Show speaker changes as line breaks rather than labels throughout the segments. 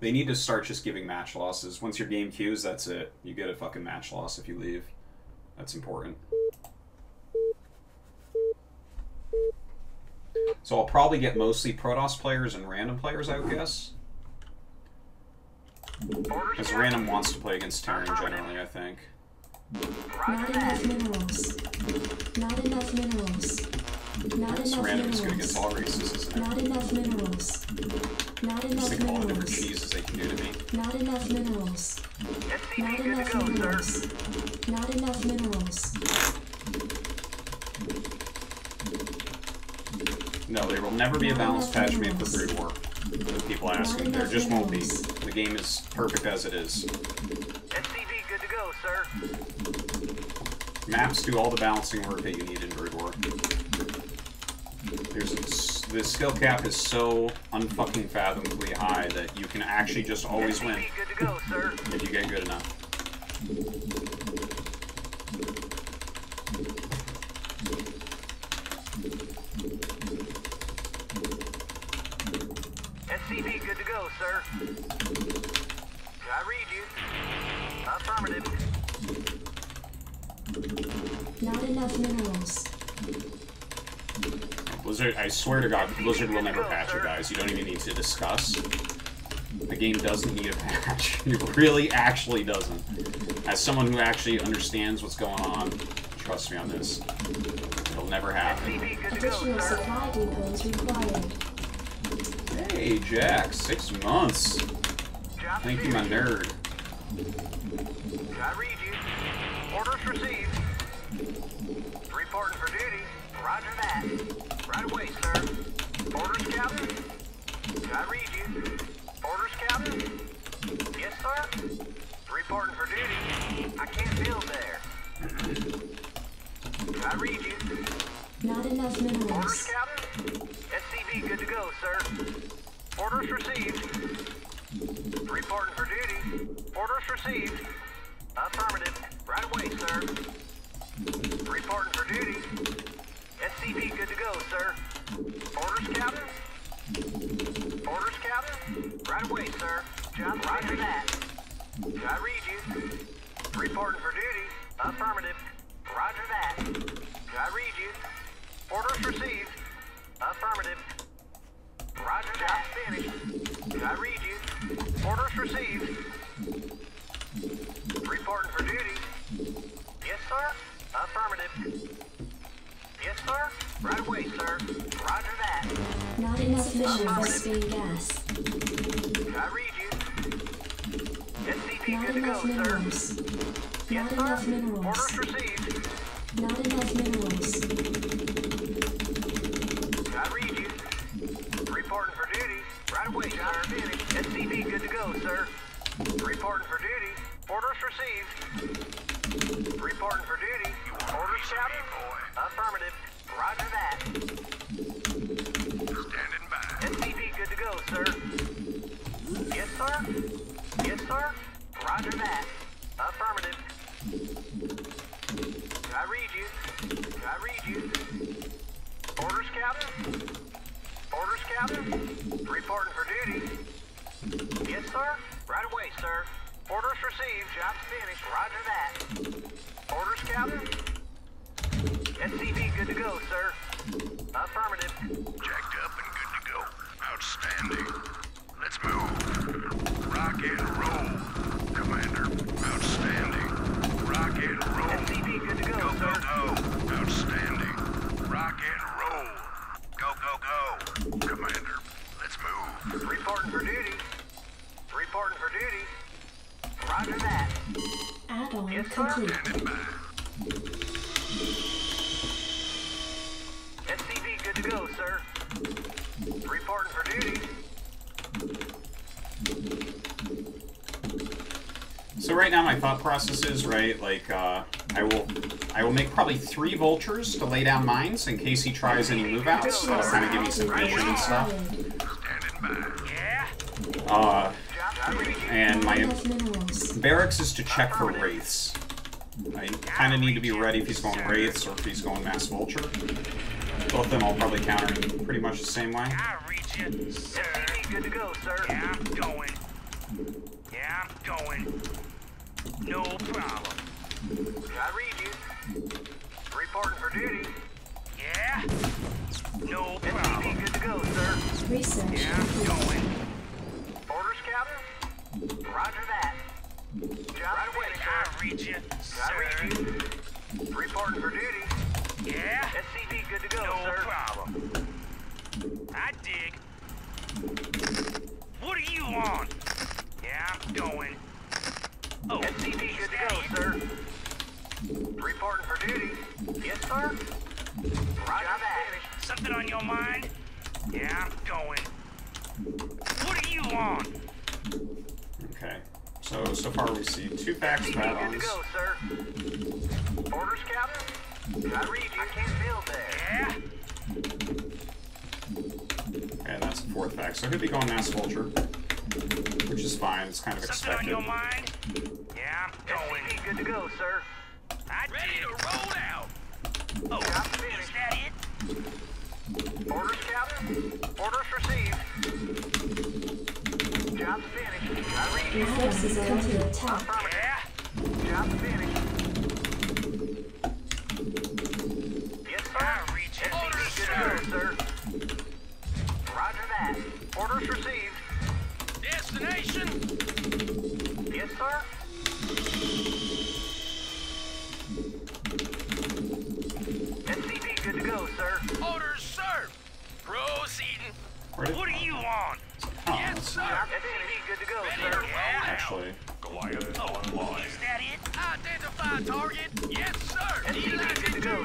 They need to start just giving match losses. Once your game queues, that's it. You get a fucking match loss if you leave. That's important. So I'll probably get mostly Protoss players and random players, I would guess. Because random wants to play against Terran generally, I think.
Not enough minerals. Not enough minerals. Not
This
enough
random is good
minerals.
against all races, isn't it?
Not enough minerals. Not enough
think of all the different
minerals.
cheeses they can do to me.
Not enough minerals. Not enough
go, sir.
minerals. Not enough minerals.
No, there will never be a balanced patch made for Brood War. With people asking, there just won't be. The game is perfect as it is.
SCV good to go, sir.
Maps do all the balancing work that you need in Brood War. There's the skill cap is so unfucking fathomably high that you can actually just always win
go,
if you get good enough. Blizzard, I swear to God, Blizzard will never patch it, guys. You don't even need to discuss. The game doesn't need a patch. It really, actually doesn't. As someone who actually understands what's going on, trust me on this. It'll never happen.
SCV good to go,
Additional
sir.
supply depots required.
Hey, Jack, six months. Thank you, my nerd.
I read you. Orders received. Reporting for duty. Roger that. Right away, sir. Orders, Captain. I read you. Orders, Captain. Yes, sir. Reporting for duty. I can't build there. I read you.
Not enough
Orders,
minerals.
Captain. SCV good to go, sir. Orders received. Reporting for duty. Orders received. Affirmative. Right away, sir. Reporting for duty. SCV good to go, sir. Orders, Captain. Orders, Captain. Right away, sir. Job Roger that. I read you. Reporting for duty. Affirmative. Roger that. I read you. Orders received. Affirmative. Roger that. Finished. I read you. Orders received. Reporting for duty. Yes, sir. Affirmative. Yes, sir. Right away, sir. Roger that.
Not enough minerals. gas.
I read you. SCV
Not
good to go,
enough
sir.
minerals.
Yes,
Not enough
sir.
minerals.
Orders received.
Not enough minerals.
I read you. Reporting for duty. Right away, Job finished. SCV good to go, sir. Reporting for duty. Orders received. Reporting for duty. Orders, Captain. Affirmative. Roger that.
Standing by.
SCV good to go, sir. Yes, sir. Yes, sir. Roger that. Affirmative. I read you. I read you. Orders, Captain. Orders, Captain. Reporting for duty. Yes, sir. Right away, sir. Orders received. Job finished. Roger that. Orders, Captain. SCV good to go, sir. Affirmative.
Jacked up and good to go. Outstanding. Let's move. Rock and roll. Commander, outstanding. Rock and roll.
SCV good to go,
Go, go,
sir.
go. Outstanding. Rock and roll. Go, go, go. Commander, let's move.
Reporting for duty. Reporting for duty. Roger that.
Add-on
Yes, sir.
complete.
Standing by.
Reporting for duty.
So right now my thought process is right, like uh, I will, I will make probably three vultures to lay down mines in case he tries any move outs. That'll kind of give me some vision and stuff.
Added.
Standing by.
Yeah.
Uh,
Job I read you.
and my barracks is to check for wraiths. I kind of need to be ready if he's going wraiths or if he's going mass vulture. Both of them I'll probably counter pretty much the same way.
I reach you, sir.
SCV good to go, sir.
Yeah, I'm going. No problem.
I read you. Reporting for duty.
Yeah? No
SCV
problem.
good to go, sir.
Research
Yeah, I'm going.
Orders, Captain? Roger that. Job right away, sir.
I read you, sir.
I read you. Reporting for duty.
Yeah?
SCV good to go,
No
sir.
No problem. I dig. What do you want? Yeah, I'm going. Oh,
SCV
is
good go, sir. Reporting for duty. Yes, sir. Roger that.
Something on your mind? Yeah, I'm going. What do you want?
Okay. So, so far we see two facts of
SCV good to
add-ons.
go, sir. Orders, Captain? I read you. I can't build there.
Yeah?
Okay, that's the fourth fact. So he'll be going Mass Vulture, which is fine. It's kind of
Something on
expected.
your mind? Yeah, I'm going.
SCV good to go, sir.
I Ready to roll out. Oh,
Job
is
finished.
that it?
Orders, Captain? Orders received. Job's finished. I read
Your
you.
forces are under attack.
Yeah?
Job's finished.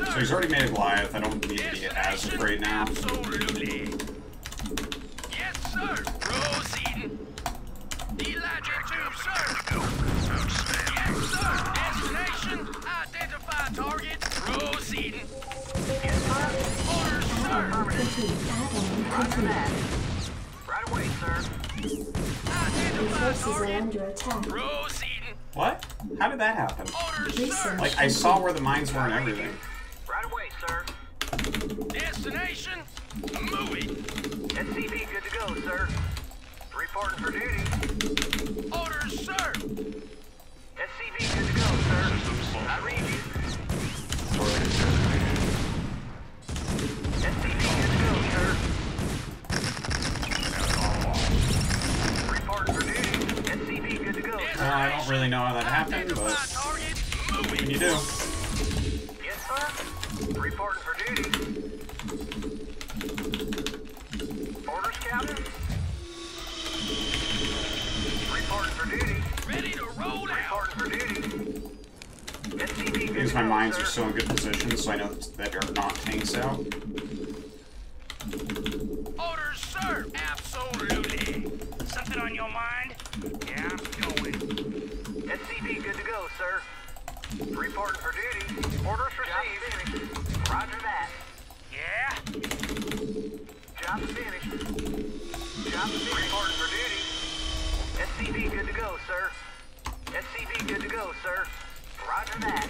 Delighted to, sir.
So he's already made a Goliath. I don't need to be as afraid now.
Absolutely. Yes, sir. Proceeding. Delighted to, sir. Yes, sir. Destination. Identify target. Proceeding.
Yes, sir.
Orders, sir.
Complete. Add-on
Roger that. Right away, sir.
Your
Identify
forces are
target.
under attack.
What? How did that happen?
Orders, sir.
Like, I saw where the mines were and everything.
Right away, sir.
Destination. Moving.
SCV good to go, sir. Reporting for duty.
Orders, sir.
SCV good to go, sir. I read you. SCV good to go, sir. Reporting for duty. SCV good to go,
Well. I don't really know how that happened, but what you do? Because my mines are so in good position, so I know that there are not tanks out.
Orders, sir. Absolutely. Something on your mind? Yeah, I'm going.
SCV good to go, sir. Reporting for duty. Orders received. Roger that.
Yeah?
Job's finished. Job's finished. Reporting for duty. SCV good to go, sir. SCV good to go, sir. Roger that.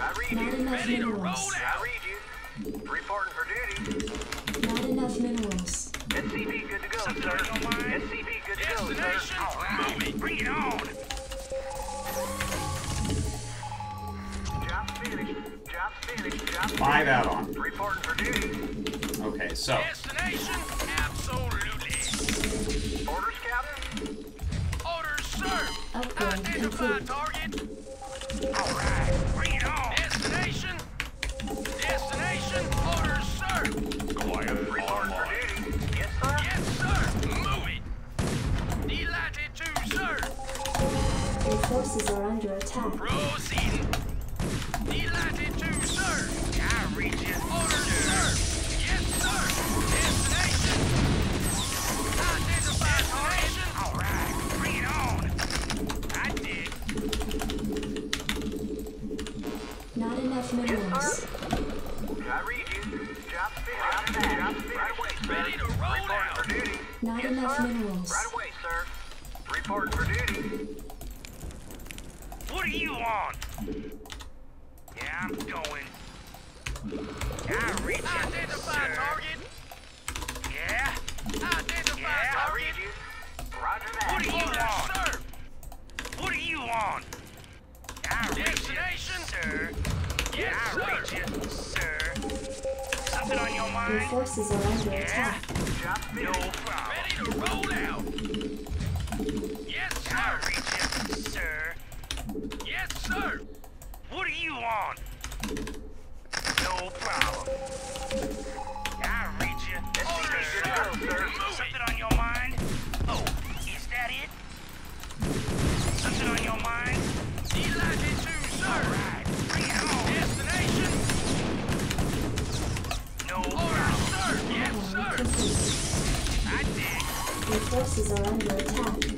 I read
Not
you.
enough
Ready to roll
minerals.
I read you. Reporting for duty.
Not enough minerals.
SCV good to go,
Something
sir.
on your mind?
SCV good to go, sir.
All right. Moving. Bring it on.
Job's finished. Job's finished. Job's
Five
finished.
add-on.
Reporting for duty.
Okay, so
Destination.
Upgrade
What do you want? Yeah, I'm going. I reach Identify target. Yeah. Identify
I
target.
Roger that.
What do you want? Sir. What do you want? I reach Destination, sir. Yes, I sir. reach you, sir. Something on your
Your
mind?
forces are under
Yeah.
attack.
No problem. Ready to roll out. Yes, sir. I reach you, sir. Yes, sir. What do you want? No problem. I read you.
SCV, good go, sir.
Something on your mind? Oh, is that it? Something on your mind? Delighted to, sir. All right, bring it on. Destination? No problem. sir. Yes, sir.
complete.
I dig.
Your forces are under attack.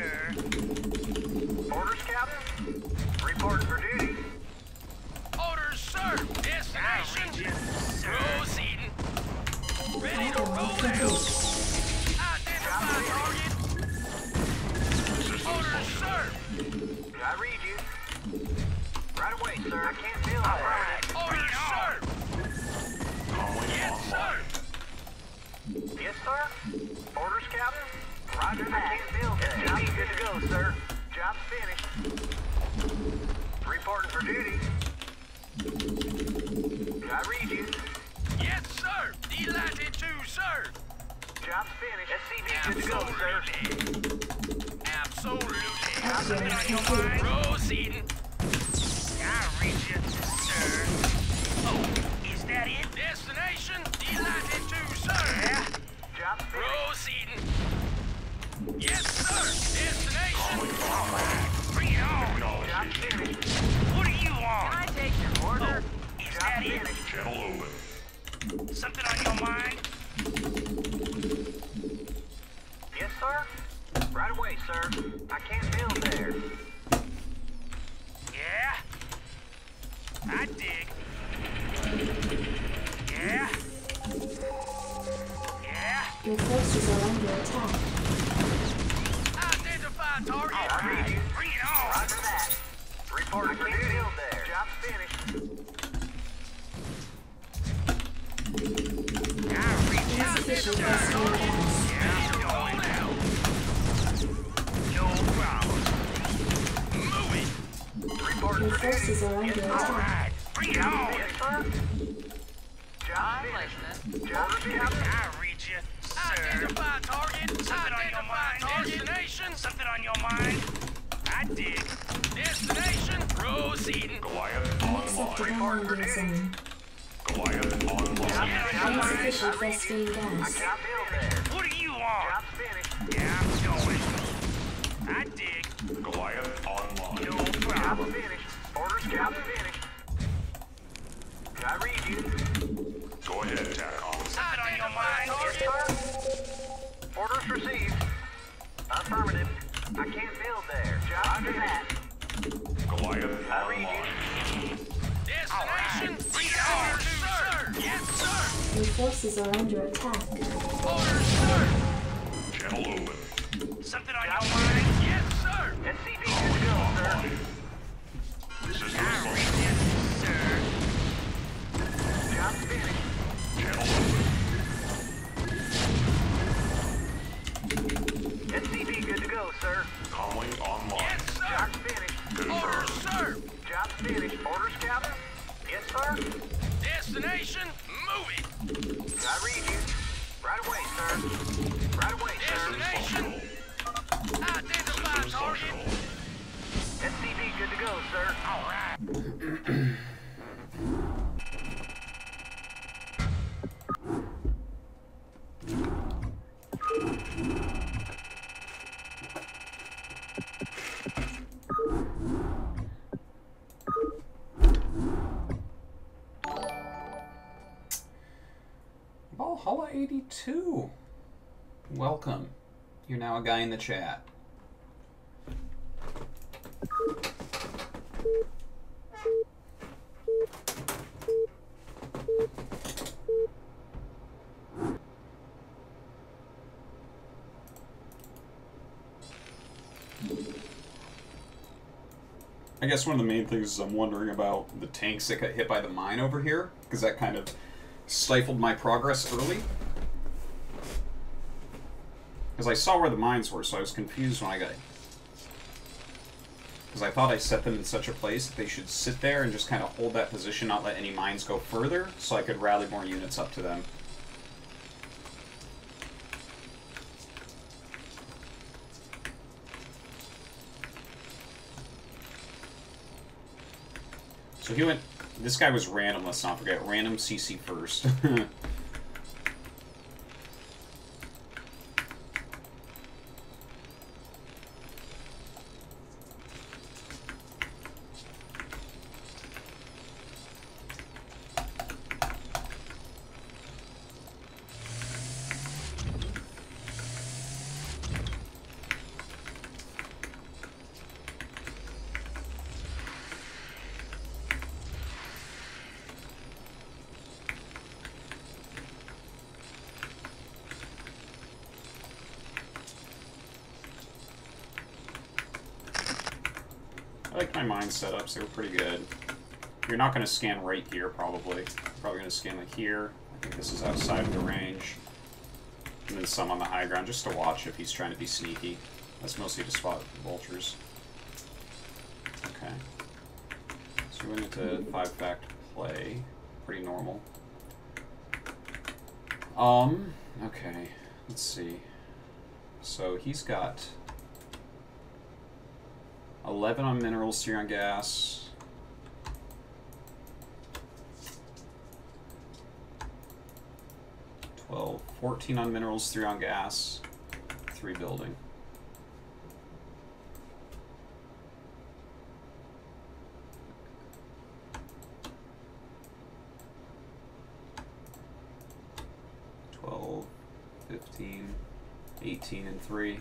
sir.
Orders, Captain? Reporting for duty.
Orders, sir. Destination? I reach you. Proceeding. Ready to
Add-on
roll out.
Go, sir. Job's finished. Reporting for duty. I read you.
Yes, sir. Delighted to, sir.
Job's finished. SCV good to go, sir.
Absolutely. Something on your mind? Proceeding. I reach you, sir. Oh, is that it? Destination? Delighted to, sir. Yeah.
Job's finished.
Proceeding. Yes, sir. Destination? Bring it on.
Job's finished.
What do you want?
Can I take your order?
Is
Job's
that it?
Channel open.
Something on your mind?
Yes, sir. Right away, sir. I can't build there.
Yeah. I dig. Yeah. Yeah.
Your forces are under attack.
Identify target.
Read you.
Bring it on.
Roger that. Reporting for duty. there. Job's finished.
I reach out.
Vespene gas.
Yeah, I'm going out. No All right. Bring it on.
Sir. Job's finished. Job's finished.
I read you, sir. Identify target. Something on your mind. Destination. Something on your mind. I dig. Destination. Proceeding.
Goliath
Unacceptable
online.
zone.
Goliath online.
Insufficient vespene gas.
What do you want? Yeah, I'm going. I dig.
Goliath online.
No problem.
Orders, job's finished. Can I read you.
Go ahead, TACOM.
Something on your mind.
Orders received. Affirmative. I can't build there. Job's finished.
Goliath
I read you.
Destination. Bring it on, sir. Yes, sir.
Your forces are under attack.
Orders, sir.
Channel open.
Something on your mind. Yes, sir.
SCV to go, sir.
Sir.
Calling online.
Yes, sir.
Job's finished.
Orders,
Confirmed.
sir.
Job's finished. Orders sir?
Destination, move it.
I read you. Right away, sir. Right away, sir.
Destination. Identify target.
SCV good to go, sir.
All right.
Welcome. You're now a guy in the chat. I guess one of the main things I'm wondering about the tanks that got hit by the mine over here, because that kind of stifled my progress early. Because I saw where the mines were, so I was confused when I got... Because I thought I set them in such a place that they should sit there and just kind of hold that position, not let any mines go further, so I could rally more units up to them. So he went. This guy was random. Let's not forget random CC first. mine setups. They were pretty good. You're not going to scan right here, probably. Probably going to scan like here. I think this is outside of the range. And then some on the high ground, just to watch if he's trying to be sneaky. That's mostly to spot vultures. Okay. So we went into five fact play. Pretty normal. Um, okay. Let's see. So he's got 11 on minerals, 3 on gas. Twelve, fourteen on minerals, 3 on gas, 3 building. Twelve, fifteen, eighteen, and 3.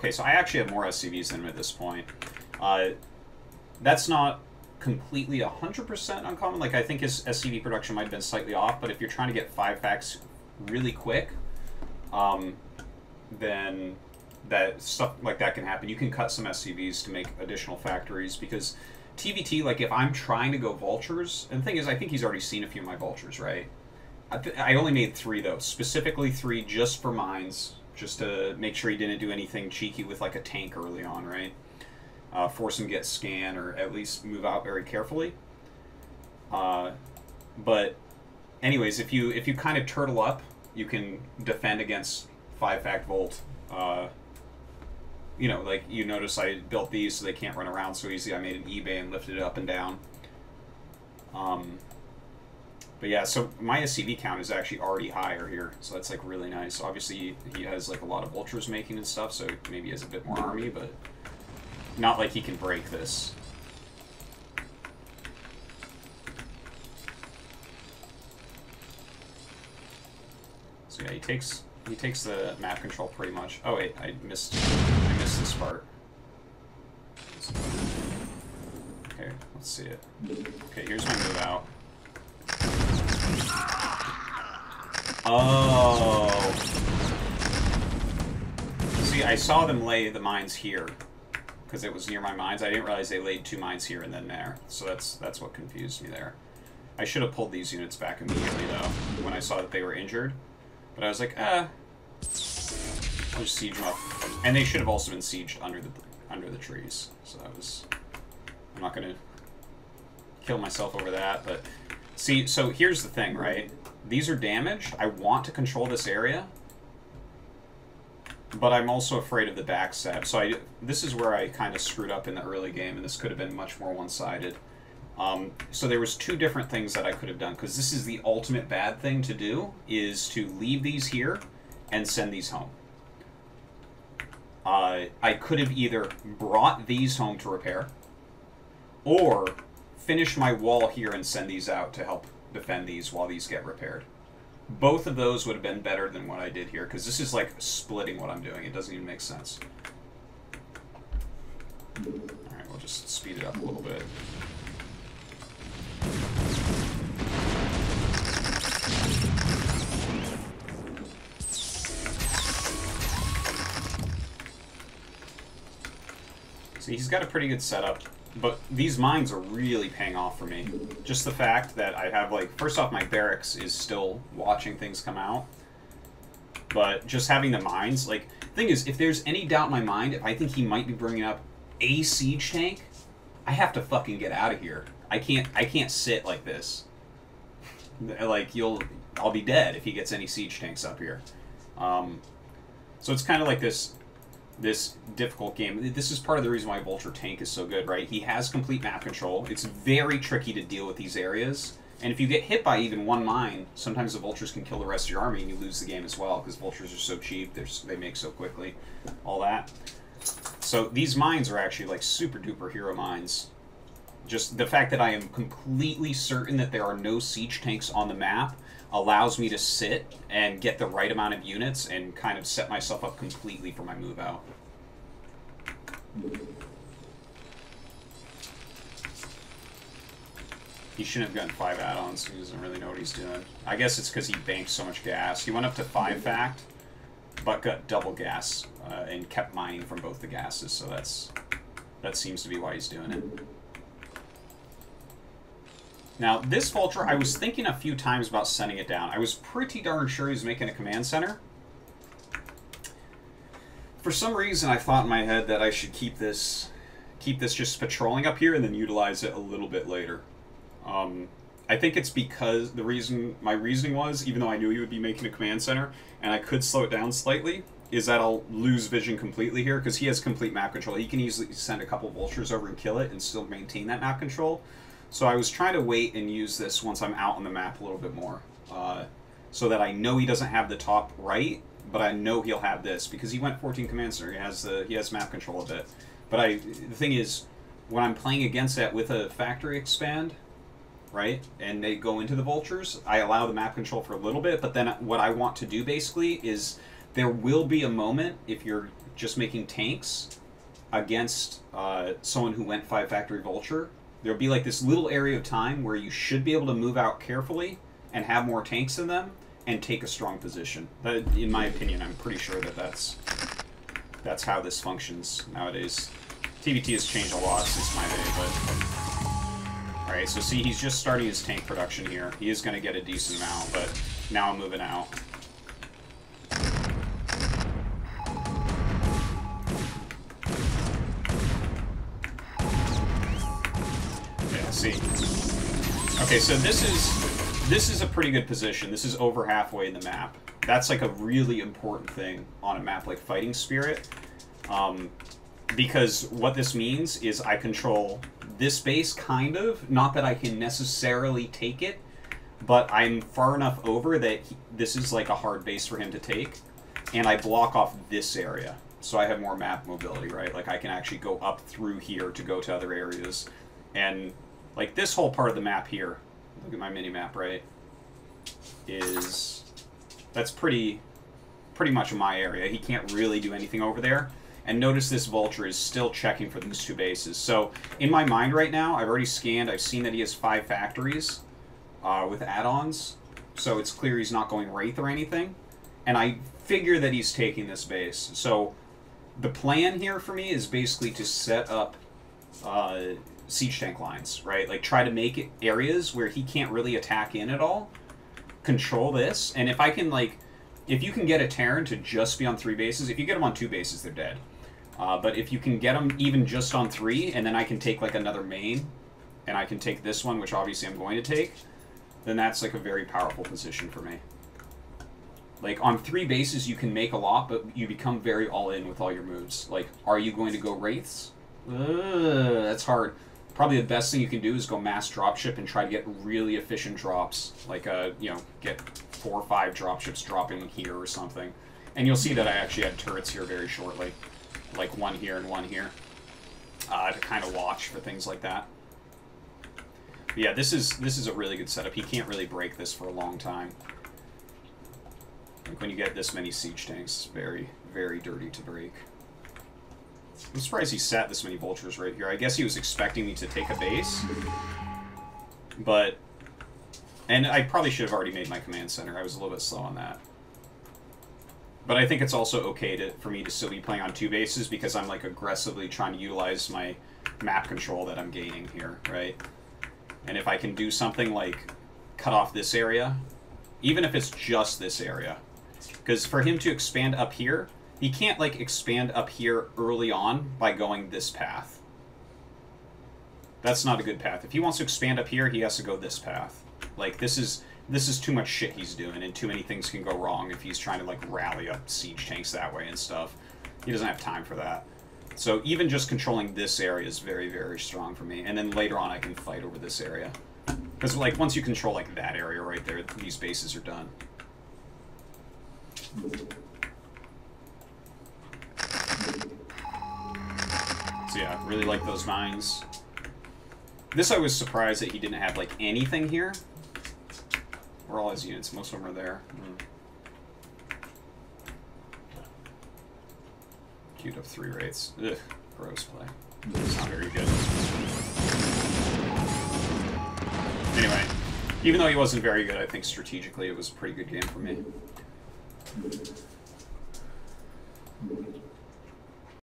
Okay, so I actually have more SCVs than him at this point. Uh, that's not completely 100% uncommon. Like, I think his SCV production might have been slightly off, but if you're trying to get five facts really quick, um, then that stuff like that can happen. You can cut some SCVs to make additional factories because TVT, like, if I'm trying to go vultures, and the thing is, I think he's already seen a few of my vultures, right? I, I only made three, though, specifically three just for mines just to make sure he didn't do anything cheeky with like a tank early on, right? Uh, force him to get scan or at least move out very carefully. Uh, but, anyways, if you if you kind of turtle up, you can defend against five fact volt. Uh, you know, like you notice I built these so they can't run around so easy. I made an eBay and lifted it up and down. Um, but yeah, so my SCV count is actually already higher here, so that's like really nice. Obviously, he has like a lot of vultures making and stuff, so maybe he has a bit more army, but not like he can break this. So yeah, he takes he takes the map control pretty much. Oh wait, I missed I missed this part. Okay, let's see it. Okay, here's my move out. Oh. See, I saw them lay the mines here because it was near my mines. I didn't realize they laid two mines here and then there. So that's that's what confused me there. I should have pulled these units back immediately though when I saw that they were injured. But I was like, ah, I'll just siege them up. And they should have also been sieged under the under the trees. So that was. I'm not gonna kill myself over that, but see, so here's the thing, right? These are damaged. I want to control this area, but I'm also afraid of the backstab. So I, this is where I kind of screwed up in the early game, and this could have been much more one-sided. Um, so there was two different things that I could have done, because this is the ultimate bad thing to do, is to leave these here and send these home. Uh, I could have either brought these home to repair, or finish my wall here and send these out to help defend these while these get repaired. Both of those would have been better than what I did here, because this is like splitting what I'm doing. It doesn't even make sense. Alright, we'll just speed it up a little bit. See, he's got a pretty good setup, but these mines are really paying off for me. Just the fact that I have, like, first off, my barracks is still watching things come out, but just having the mines, like, thing is, if there's any doubt in my mind, if I think he might be bringing up a siege tank, I have to fucking get out of here. I can't, I can't sit like this. Like, you'll, I'll be dead if he gets any siege tanks up here. Um, so it's kind of like this this difficult game. This is part of the reason why Vulture Tank is so good, right? He has complete map control. It's very tricky to deal with these areas. And if you get hit by even one mine, sometimes the Vultures can kill the rest of your army and you lose the game as well because Vultures are so cheap, they make so quickly, all that. So these mines are actually like super duper hero mines. Just the fact that I am completely certain that there are no siege tanks on the map allows me to sit and get the right amount of units and kind of set myself up completely for my move out. He shouldn't have gotten five add-ons. He doesn't really know what he's doing. I guess it's because he banked so much gas. He went up to five fact, but got double gas uh, and kept mining from both the gases. So that's that seems to be why he's doing it. Now, this Vulture, I was thinking a few times about sending it down. I was pretty darn sure he was making a command center. For some reason, I thought in my head that I should keep this keep this just patrolling up here and then utilize it a little bit later. Um, I think it's because the reason my reasoning was, even though I knew he would be making a command center, and I could slow it down slightly, is that I'll lose vision completely here because he has complete map control. He can easily send a couple vultures over and kill it and still maintain that map control. So I was trying to wait and use this once I'm out on the map a little bit more. Uh, so that I know he doesn't have the top right, but I know he'll have this because he went 14 command center. He has the he has map control a bit. But I the thing is, when I'm playing against that with a factory expand, right, and they go into the vultures, I allow the map control for a little bit. But then what I want to do basically is there will be a moment if you're just making tanks against uh, someone who went five factory vulture there'll be like this little area of time where you should be able to move out carefully and have more tanks in them and take a strong position. But in my opinion, I'm pretty sure that that's that's how this functions nowadays. TVT has changed a lot since my day, but all right. So see, he's just starting his tank production here. He is going to get a decent amount, but now I'm moving out. See. Okay, so this is this is a pretty good position. This is over halfway in the map. That's like a really important thing on a map like Fighting Spirit. Um, because what this means is I control this base, kind of. Not that I can necessarily take it, but I'm far enough over that he, this is like a hard base for him to take. And I block off this area. So I have more map mobility, right? Like I can actually go up through here to go to other areas. And like this whole part of the map here, look at my mini map, right? Is that's pretty pretty much my area. He can't really do anything over there. And notice this vulture is still checking for these two bases. So in my mind right now, I've already scanned. I've seen that he has five factories uh, with add-ons. So it's clear he's not going Wraith or anything. And I figure that he's taking this base. So the plan here for me is basically to set up uh, siege tank lines, right? Like try to make areas where he can't really attack in at all. Control this, and if I can like, if you can get a Terran to just be on three bases, if you get them on two bases, they're dead. Uh, but if you can get them even just on three, and then I can take like another main and I can take this one, which obviously I'm going to take, then that's like a very powerful position for me. Like on three bases, you can make a lot, but you become very all in with all your moves. Like, are you going to go wraiths? Ugh, that's hard. Probably the best thing you can do is go mass dropship and try to get really efficient drops. Like, uh, you know, get four or five dropships dropping here or something. And you'll see that I actually had turrets here very shortly, like one here and one here, uh, to kind of watch for things like that. But yeah, this is this is a really good setup. He can't really break this for a long time. Like when you get this many siege tanks, it's very, very dirty to break. I'm surprised he sat this many vultures right here. I guess he was expecting me to take a base. But... And I probably should have already made my command center. I was a little bit slow on that. But I think it's also okay to, for me to still be playing on two bases because I'm like aggressively trying to utilize my map control that I'm gaining here, right? And if I can do something like cut off this area, even if it's just this area, because for him to expand up here, he can't like expand up here early on by going this path. That's not a good path. If he wants to expand up here, he has to go this path. Like this is this is too much shit he's doing, and too many things can go wrong if he's trying to like rally up siege tanks that way and stuff. He doesn't have time for that. So even just controlling this area is very, very strong for me. And then later on I can fight over this area. Because like once you control like that area right there, these bases are done. So yeah, really like those mines. This I was surprised that he didn't have like anything here. Where all his units? Most of them are there. Hmm. Queued up three wraiths. Ugh, gross play. It's not very good. Anyway, even though he wasn't very good, I think strategically it was a pretty good game for me.